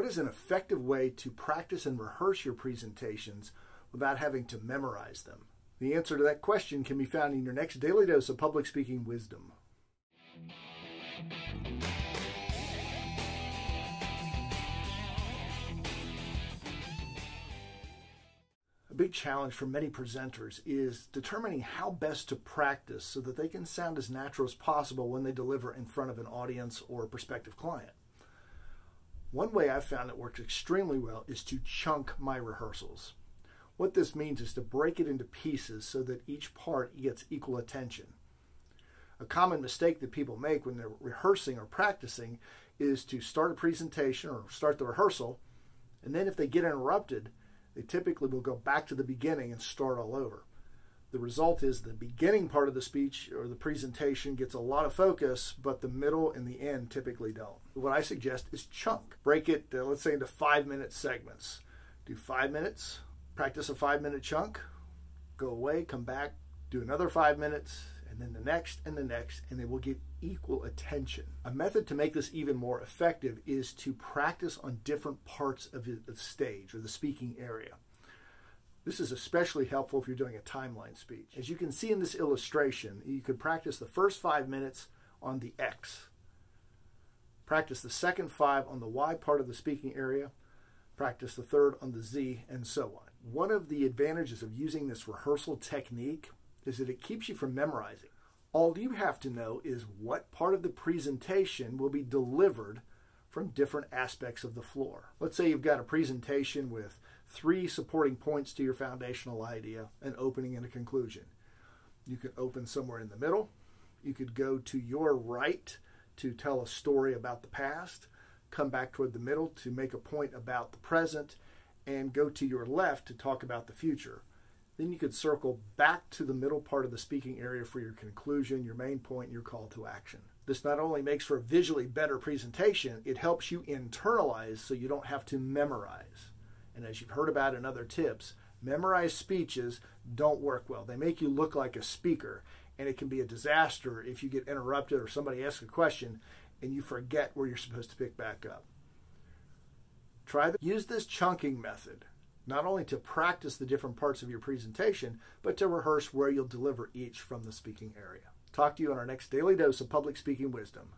What is an effective way to practice and rehearse your presentations without having to memorize them? The answer to that question can be found in your next daily dose of public speaking wisdom. A big challenge for many presenters is determining how best to practice so that they can sound as natural as possible when they deliver in front of an audience or a prospective client. One way I've found that works extremely well is to chunk my rehearsals. What this means is to break it into pieces so that each part gets equal attention. A common mistake that people make when they're rehearsing or practicing is to start a presentation or start the rehearsal, and then if they get interrupted, they typically will go back to the beginning and start all over. The result is the beginning part of the speech or the presentation gets a lot of focus, but the middle and the end typically don't. What I suggest is chunk. Break it, uh, let's say, into five minute segments. Do five minutes, practice a five minute chunk, go away, come back, do another five minutes, and then the next and the next, and they will get equal attention. A method to make this even more effective is to practice on different parts of the stage or the speaking area. This is especially helpful if you're doing a timeline speech. As you can see in this illustration, you could practice the first five minutes on the X. Practice the second five on the Y part of the speaking area. Practice the third on the Z, and so on. One of the advantages of using this rehearsal technique is that it keeps you from memorizing. All you have to know is what part of the presentation will be delivered from different aspects of the floor. Let's say you've got a presentation with three supporting points to your foundational idea, an opening and a conclusion. You could open somewhere in the middle. You could go to your right to tell a story about the past, come back toward the middle to make a point about the present, and go to your left to talk about the future. Then you could circle back to the middle part of the speaking area for your conclusion, your main point, your call to action. This not only makes for a visually better presentation, it helps you internalize so you don't have to memorize. And as you've heard about in other tips, memorized speeches don't work well. They make you look like a speaker, and it can be a disaster if you get interrupted or somebody asks a question and you forget where you're supposed to pick back up. Try the, use this chunking method not only to practice the different parts of your presentation, but to rehearse where you'll deliver each from the speaking area. Talk to you on our next daily dose of public speaking wisdom.